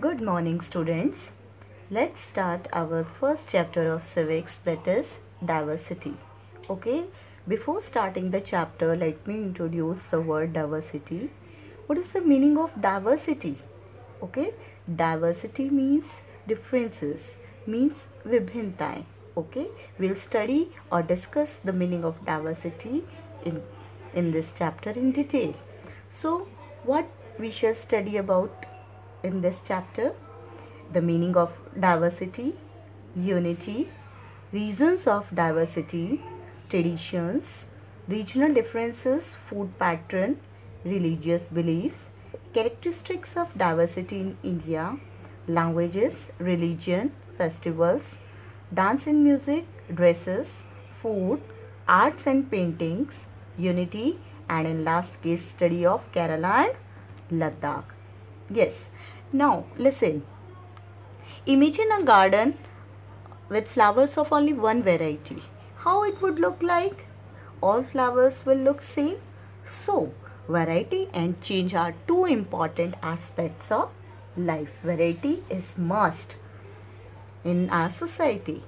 Good morning, students. Let's start our first chapter of civics that is diversity. Okay, before starting the chapter, let me introduce the word diversity. What is the meaning of diversity? Okay, diversity means differences, means vibhintai. Okay, we'll study or discuss the meaning of diversity in, in this chapter in detail. So, what we shall study about in this chapter the meaning of diversity, unity, reasons of diversity, traditions, regional differences, food pattern, religious beliefs, characteristics of diversity in India, languages, religion, festivals, dance and music, dresses, food, arts and paintings, unity, and in last case study of Kerala and Ladakh. Yes. Now listen. Imagine a garden with flowers of only one variety. How it would look like? All flowers will look same. So, variety and change are two important aspects of life. Variety is must in our society.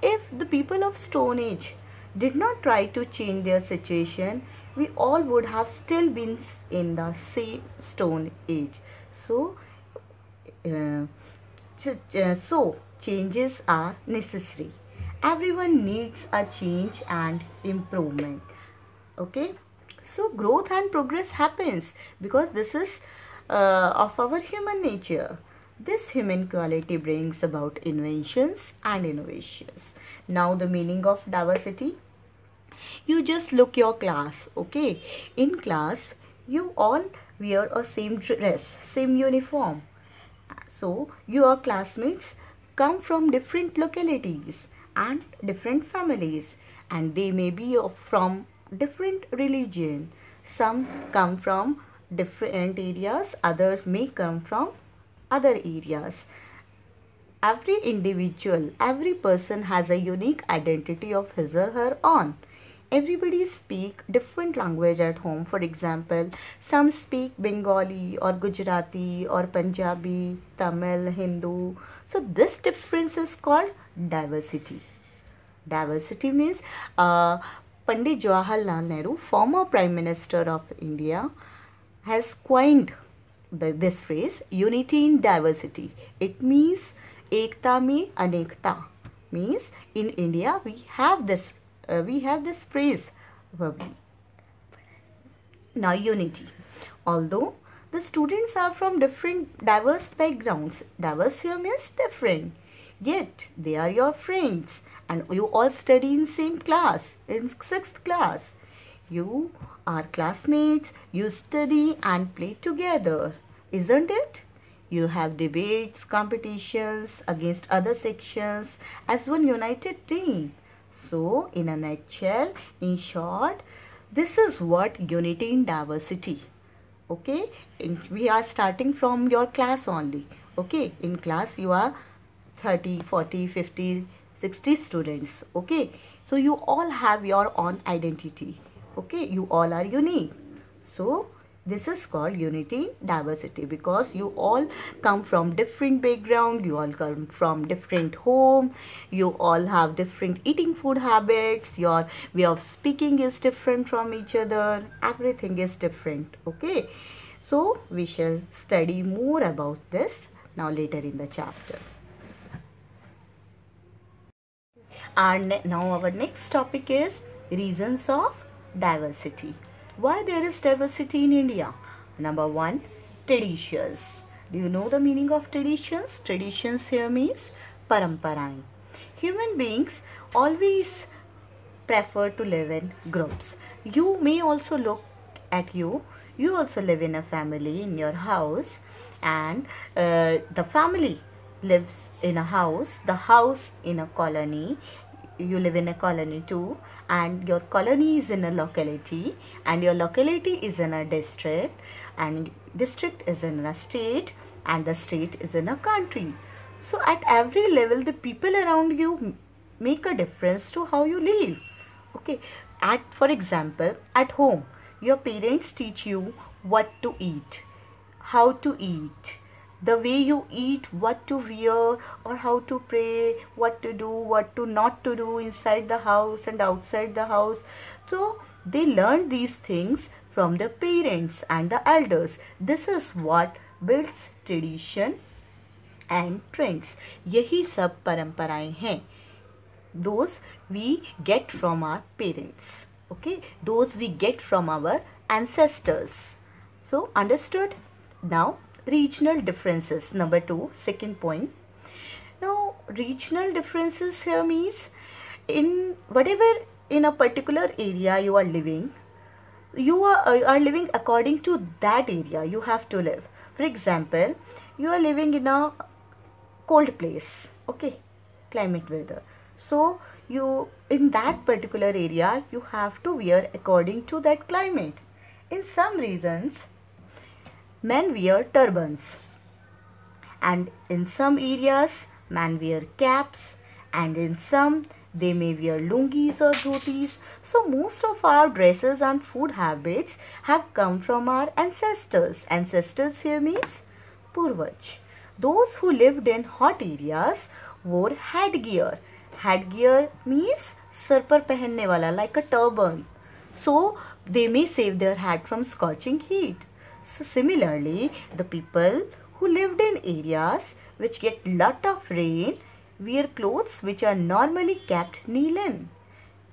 If the people of Stone Age did not try to change their situation, we all would have still been in the same Stone Age. So, uh, ch- so changes are necessary. Everyone needs a change and improvement. Okay, so growth and progress happens because this is uh, of our human nature. This human quality brings about inventions and innovations. Now the meaning of diversity. You just look your class, okay? In class, you all wear a same dress, same uniform. So your classmates come from different localities and different families and they may be from different religion. Some come from different areas, others may come from other areas. Every individual, every person has a unique identity of his or her own. Everybody speak different language at home. For example, some speak Bengali or Gujarati or Punjabi, Tamil, Hindu. So this difference is called diversity. Diversity means uh, Pandit Jawaharlal Nehru, former Prime Minister of India, has coined this phrase unity in diversity. It means ekta me anekta. Means in India we have this uh, we have this phrase now unity. Although the students are from different diverse backgrounds, diverse here means different. Yet they are your friends and you all study in same class in sixth class. You are classmates, you study and play together, isn't it? You have debates, competitions against other sections as one united team. So, in a nutshell, in short, this is what unity in diversity. Okay, in, we are starting from your class only. Okay, in class you are 30, 40, 50, 60 students. Okay, so you all have your own identity. Okay, you all are unique. So, this is called unity diversity because you all come from different background you all come from different home you all have different eating food habits your way of speaking is different from each other everything is different okay? So we shall study more about this now later in the chapter. Our now our next topic is reasons of diversity why there is diversity in India? Number one, traditions. Do you know the meaning of traditions? Traditions here means paramparai. Human beings always prefer to live in groups. You may also look at you. You also live in a family in your house and uh, the family lives in a house, the house in a colony you live in a colony too and your colony is in a locality and your locality is in a district and district is in a state and the state is in a country. So at every level the people around you make a difference to how you live. Okay? At for example at home your parents teach you what to eat how to eat the way you eat what to wear or how to pray what to do what to not to do inside the house and outside the house so they learn these things from their parents and the elders this is what builds tradition and trends यही सब परंपराएं हैं those we get from our parents okay those we get from our ancestors so understood now regional differences number two second point. Now regional differences here means in whatever in a particular area you are living you are, uh, are living according to that area you have to live. For example you are living in a cold place okay climate weather. So you in that particular area you have to wear according to that climate. In some regions men wear turbans and in some areas men wear caps and in some they may wear lungis or dhotis. So most of our dresses and food habits have come from our ancestors. Ancestors here means Purvaj. Those who lived in hot areas wore headgear headgear means sir par pehenne wala like a turban so they may save their head from scorching heat so similarly the people who lived in areas which get lot of rain wear clothes which are normally kept length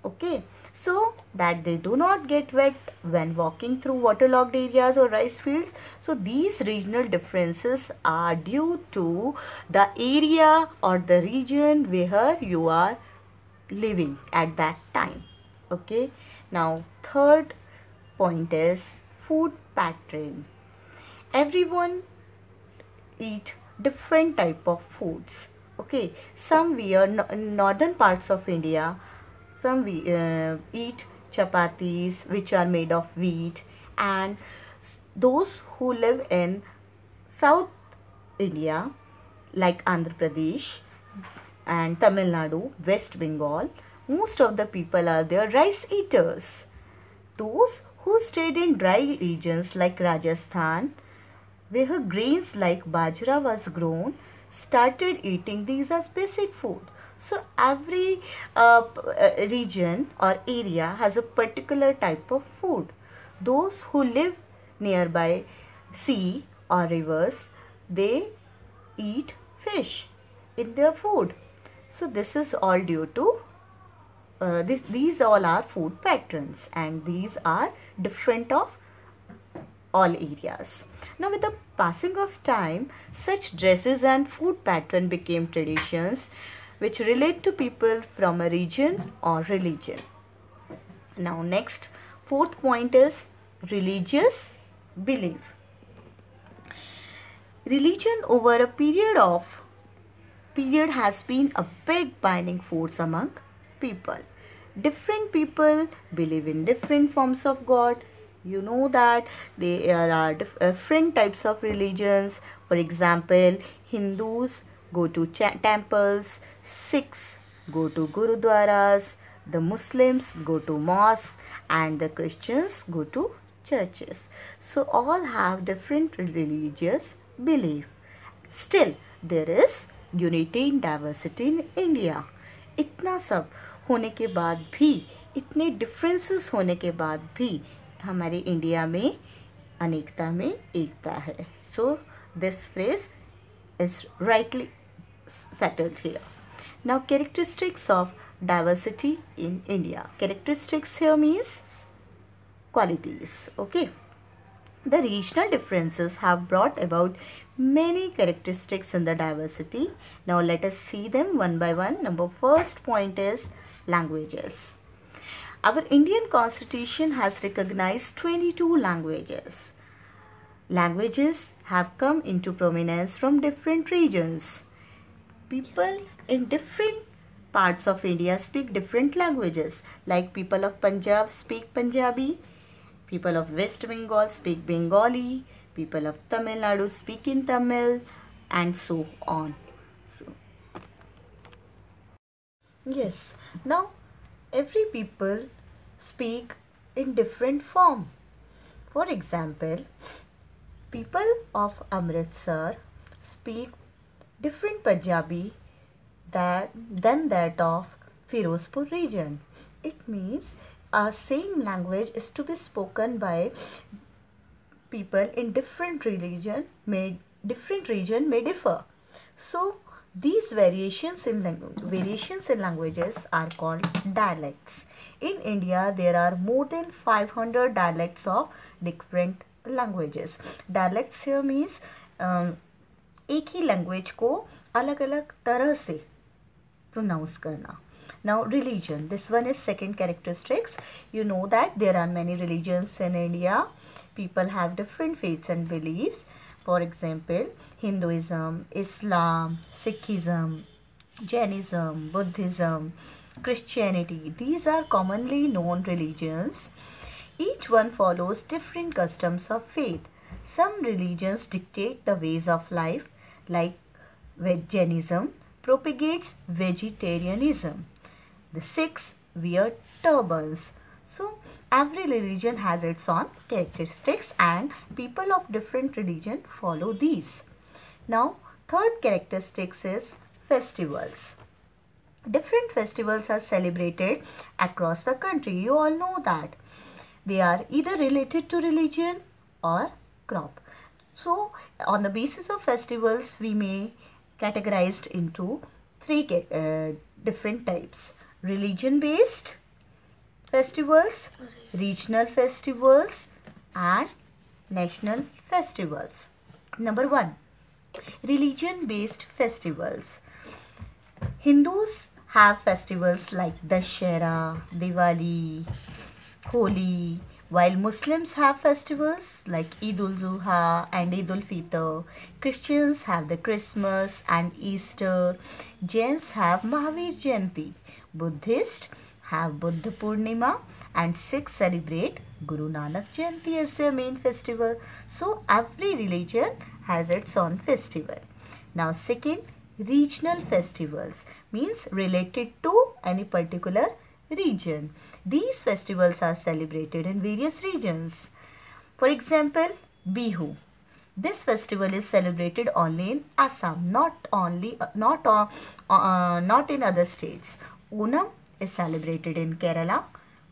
okay? So that they do not get wet when walking through waterlogged areas or rice fields. So these regional differences are due to the area or the region where you are living at that time. Okay? Now third point is food pattern everyone eat different type of foods okay? Some wear in northern parts of india some we uh, eat chapatis which are made of wheat and those who live in south india like andhra pradesh and tamil nadu west bengal most of the people are there rice eaters. Those who stayed in dry regions like rajasthan where grains like bajra was grown started eating these as basic food so every uh, uh, region or area has a particular type of food. Those who live nearby sea or rivers, they eat fish in their food. So this is all due to uh, this, these all are food patterns and these are different of all areas. Now with the passing of time, such dresses and food pattern became traditions which relate to people from a region or religion. Now next fourth point is religious belief. Religion over a period of period has been a big binding force among people different people believe in different forms of god. You know that there are uh, different types of religions. For example hindus go to temples. Sikhs go to gurudwaras. The muslims go to mosques. And the christians go to churches. So all have different religious belief. Still there is unity in diversity in india. Itna sab होने के बाद भी, इतने differences होने के बाद भी हमारे इंडिया में अनेकता में एकता है। So this phrase is rightly settled here now characteristics of diversity in India characteristics here means qualities okay the regional differences have brought about many characteristics in the diversity now let's see them one by one number first point is languages. Our Indian constitution has recognized 22 languages. Languages have come into prominence from different regions people in different parts of India speak different languages. Like people of Punjab speak Punjabi, people of West Bengal speak Bengali, people of Tamil Nadu speak in Tamil and so on. So, yes, now every people speak in different form. For example, people of Amritsar speak different Punjabi that, than that of Firozpur region. It means a same language is to be spoken by people in different religion may different region may differ. So these variations in variations in languages are called dialects. In India, there are more than 500 dialects of different languages. Dialects here means um, एक ही language को अलग अलग तरह से pronounce करना now religion this one is second characteristics you know that there are many religions in india people have different faiths and beliefs for example hinduism islam sikhism jainism buddhism christianity these are commonly known religions. Each one follows different customs of faith. Some religions dictate the ways of life like Jainism propagates vegetarianism. The Sikhs wear turbans. So every religion has its own characteristics and people of different religion follow these. Now third characteristics is festivals. Different festivals are celebrated across the country. You all know that. They are either related to religion or crop. So on the basis of festivals we may categorized into three uh, different types religion based festivals, regional festivals and national festivals. Number 1. Religion based festivals. Hindus have festivals like Dashera, Diwali, Holi, while Muslims have festivals like Eid ul-Zuha and Eid ul-Fitr. Christians have the Christmas and Easter. Jains have Mahavir Jayanti. Buddhists have Buddha Purnima and Sikhs celebrate Guru Nanak Jayanti as their main festival. So every religion has its own festival. Now second, regional festivals means related to any particular region. These festivals are celebrated in various regions. For example, Bihu. This festival is celebrated only in Assam, not only not uh, uh, not in other states. Onam is celebrated in Kerala,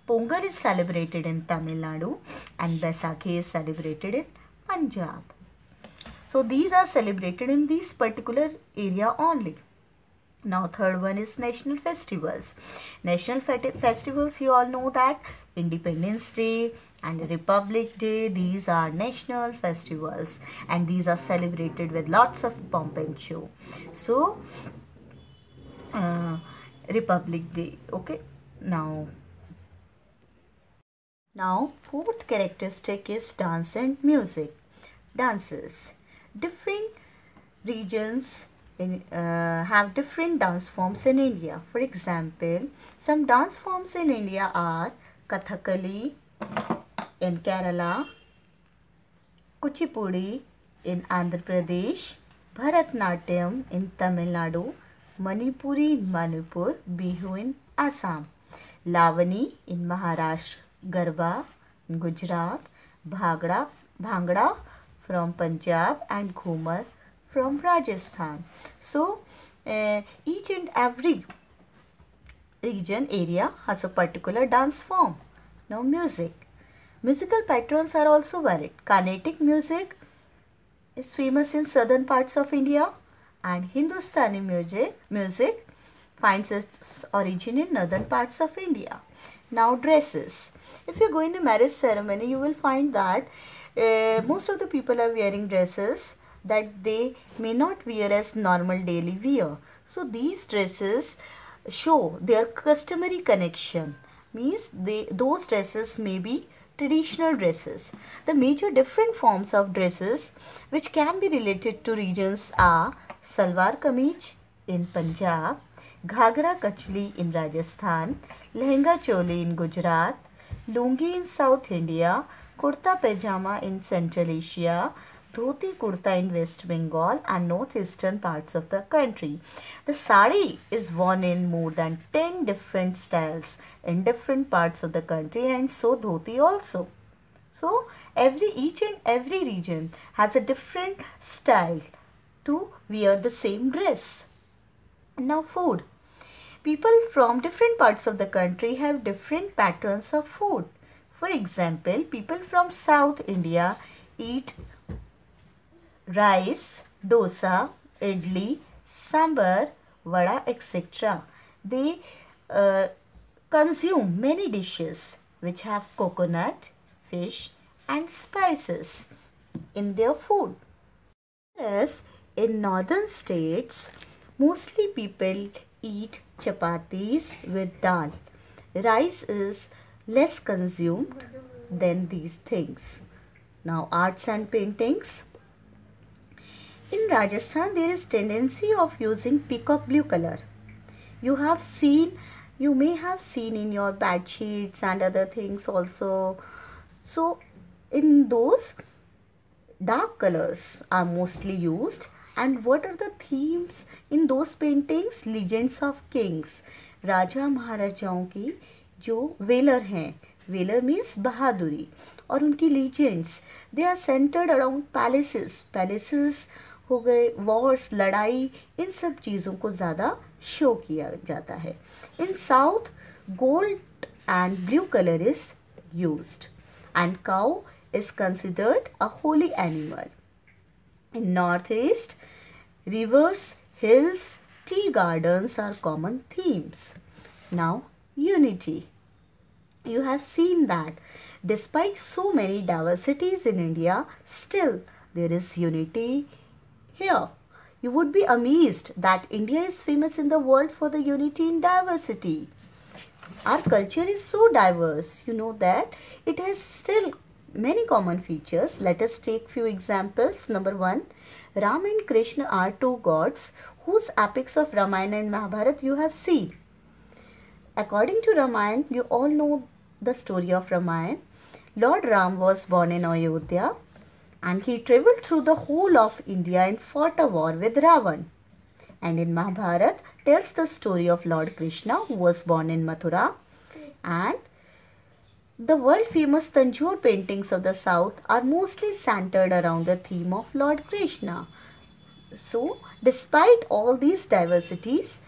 Pongal is celebrated in Tamil Nadu and Baisakhi is celebrated in Punjab. So these are celebrated in this particular area only. Now third one is national festivals. National festivals you all know that Independence Day and Republic Day these are national festivals and these are celebrated with lots of pomp and show. So uh, Republic Day. Okay. Now, now fourth characteristic is dance and music. Dances. Different regions in, uh, have different dance forms in India. For example, some dance forms in India are Kathakali in Kerala, Kuchipudi in Andhra Pradesh, Bharatnatyam in Tamil Nadu, Manipuri in Manipur, Bihu in Assam, Lavani in Maharashtra, Garba in Gujarat, Bhagra, Bhangra from Punjab and Ghumar from Rajasthan. So, uh, each and every region area has a particular dance form. Now, music. Musical patterns are also varied. Carnatic music is famous in southern parts of India and Hindustani music, music finds its origin in northern parts of India. Now dresses. If you go in a marriage ceremony, you will find that uh, most of the people are wearing dresses that they may not wear as normal daily wear. So these dresses show their customary connection means they those dresses may be traditional dresses. The major different forms of dresses which can be related to regions are salwar kameez in Punjab, ghagra kachli in Rajasthan, lehenga choli in Gujarat, lungi in South India, kurta pajama in Central Asia, dhoti kurta in West Bengal and northeastern parts of the country. The sari is worn in more than 10 different styles in different parts of the country and so dhoti also. So every each and every region has a different style to wear the same dress. Now food. People from different parts of the country have different patterns of food. For example, people from South India eat rice, dosa, idli, sambar, vada, etc. They uh, consume many dishes which have coconut, fish and spices in their food. Whereas in northern states, mostly people eat chapatis with dal. Rice is less consumed than these things. Now arts and paintings. In Rajasthan, there is tendency of using peacock blue color. You have seen, you may have seen in your bed sheets and other things also. So, in those, dark colors are mostly used. And what are the themes in those paintings? Legends of kings. राजा महाराजाओं की जो velar हैं velar means बहादुरी और उनकी legends they are centred around palaces palaces हो गए। Wars लड़ाई इन सब चीज़ों को ज़्यादा शो किया जाता है। In south gold and blue colour is use and cow is considered a holy animal in north east rivers hills tea gardens are common themes now unity you have seen that. Despite so many diversities in India, still there is unity here. You would be amazed that India is famous in the world for the unity in diversity. Our culture is so diverse, you know that it has still many common features. Let us take few examples. Number one, Ram and Krishna are two gods whose epics of Ramayana and Mahabharata you have seen. According to Ramayana, you all know the story of Ramayana. Lord Ram was born in Ayodhya and he travelled through the whole of India and fought a war with Ravan. And in Mahabharata tells the story of Lord Krishna who was born in Mathura and the world famous Tanjore paintings of the south are mostly centered around the theme of Lord Krishna. So, despite all these diversities,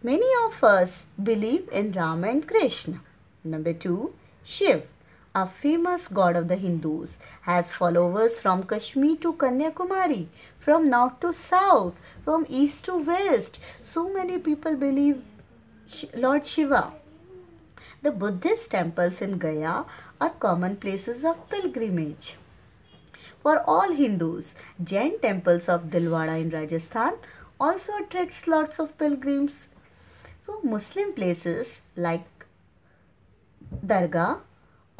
many of us believe in Rama and Krishna. Number two, Shiv a famous god of the Hindus, has followers from Kashmir to Kanyakumari, from north to south, from east to west. So many people believe Lord Shiva. The Buddhist temples in Gaya are common places of pilgrimage. For all Hindus, Jain temples of Dilwara in Rajasthan also attracts lots of pilgrims. So Muslim places like Dargah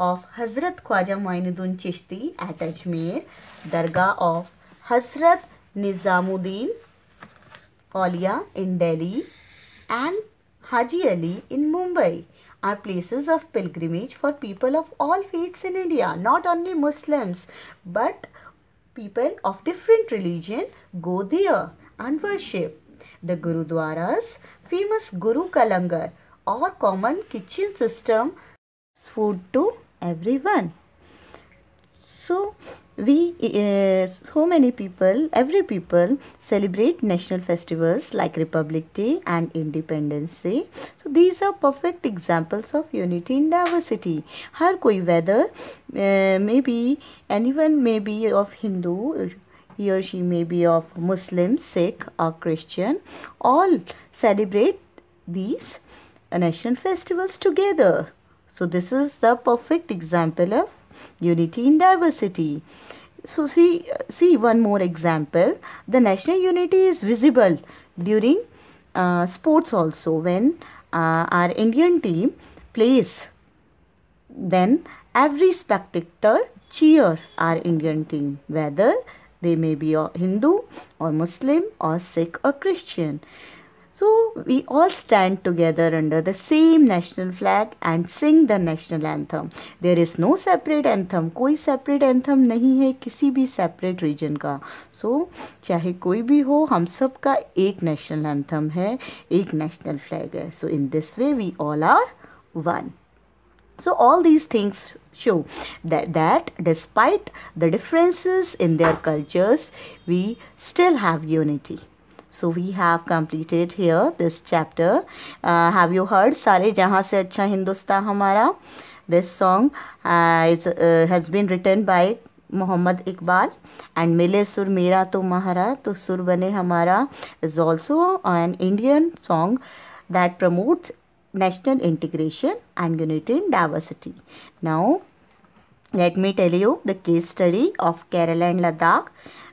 of Hazrat Khwaja Moinuddin Chishti at Ajmer, Dargah of Hazrat Nizamuddin Aulia in Delhi and Haji Ali in Mumbai are places of pilgrimage for people of all faiths in India, not only Muslims but people of different religion go there and worship. The Gurudwaras, famous Guru ka langar or common kitchen system food to everyone. So we uh, so many people every people celebrate national festivals like republic day and independence day. So these are perfect examples of unity in diversity. Har koi whether uh, maybe anyone may be of hindu he or she may be of muslim sikh or christian all celebrate these national festivals together so this is the perfect example of unity in diversity. So see, see one more example. The national unity is visible during uh, sports also when uh, our Indian team plays then every spectator cheer our Indian team whether they may be a Hindu or Muslim or Sikh or Christian. So we all stand together under the same national flag and sing the national anthem. There is no separate anthem. कोई separate anthem नहीं है किसी भी separate region का. So चाहे कोई भी हो हम सब का एक national anthem है एक national flag है. So in this way we all are one. so all these things show that, that despite the differences in their cultures we still have unity So we have completed here this chapter have you heard सारे जहाँ से अच्छा हिंदुस्तान हमारा this song is has been written by Mohammad Iqbal and मिले सुर मेरा तो महारा तो सुर बने हमारा is also an Indian song that promotes national integration and unity in diversity now let me tell you the case study of Kerala and Ladakh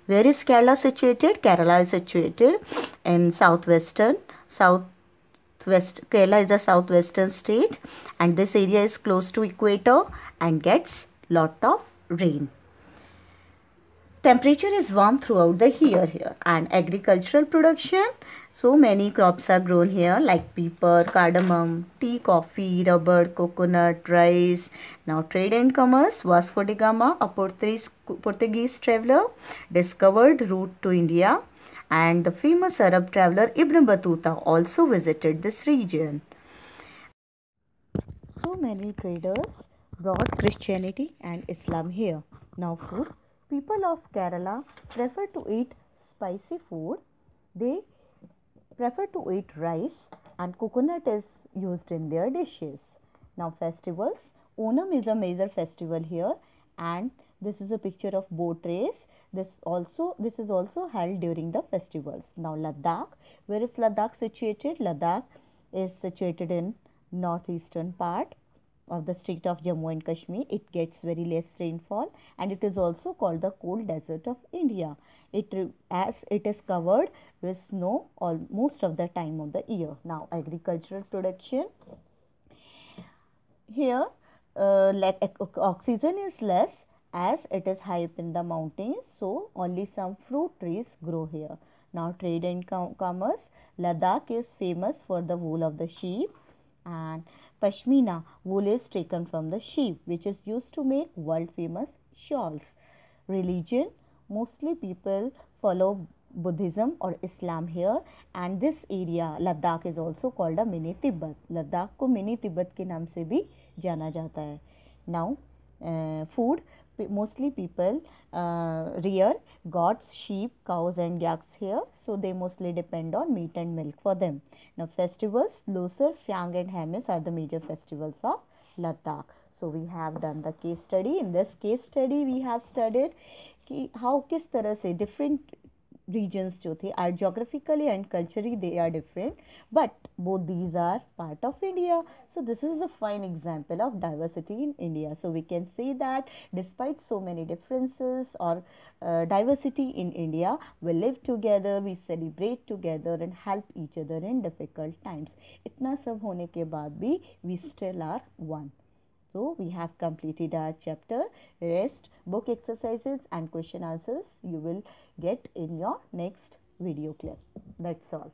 Where is Kerala situated? Kerala is situated in southwestern, southwest. Kerala is a southwestern state and this area is close to equator and gets lot of rain. Temperature is warm throughout the year here and agricultural production. So many crops are grown here like pepper, cardamom, tea, coffee, rubber, coconut, rice. Now trade and commerce. Vasco da Gama, a Portuguese, Portuguese traveler, discovered route to India and the famous Arab traveler Ibn Battuta also visited this region. So many traders brought Christianity and Islam here. Now food people of Kerala prefer to eat spicy food. They prefer to eat rice and coconut is used in their dishes. Now festivals. Onam is a major festival here and this is a picture of boat race. This also this is also held during the festivals. Now Ladakh. Where is Ladakh situated? Ladakh is situated in northeastern part of the state of Jammu and Kashmir. It gets very less rainfall and it is also called the cold desert of India. It as it is covered with snow all most of the time of the year. Now agricultural production. Here uh, like oxygen is less as it is high up in the mountains so only some fruit trees grow here. Now trade and commerce. Ladakh is famous for the wool of the sheep and Pashmina wool is taken from the sheep which is used to make world famous shawls. Religion mostly people follow Buddhism or Islam here and this area Ladakh is also called a mini Tibet. Ladakh को mini Tibet के नाम से भी जाना जाता है. Now uh, food mostly people uh, rear goats, sheep, cows and yaks here. So, they mostly depend on meat and milk for them. Now, festivals, Losar, Phyang and Hemis are the major festivals of Ladakh. So, we have done the case study. In this case study, we have studied how किस तरह से different regions जो थे are geographically and culturally they are different but both these are part of India. So this is a fine example of diversity in India. So we can say that despite so many differences or uh, diversity in India, we live together, we celebrate together and help each other in difficult times. इतना सब होने के बाद भी we still are one. So we have completed our chapter. Rest, book exercises and question answers you will get in your next video clip. That's all.